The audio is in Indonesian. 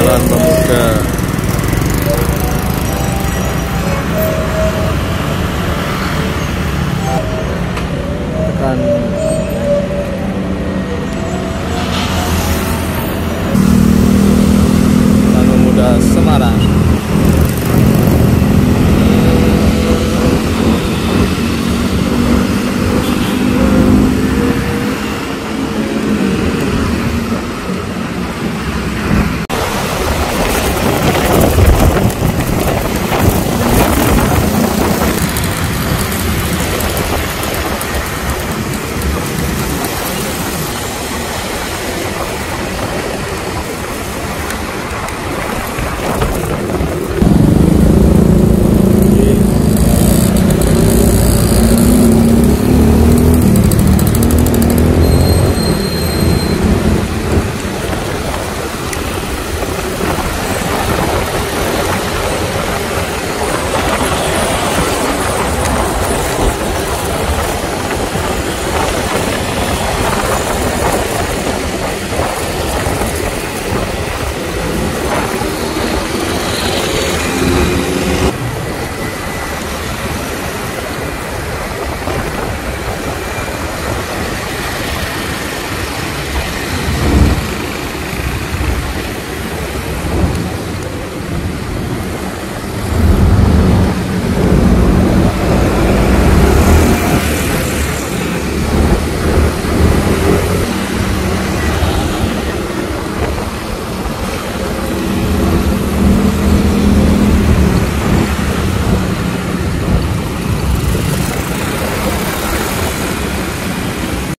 Jalan Pemuda. Tekan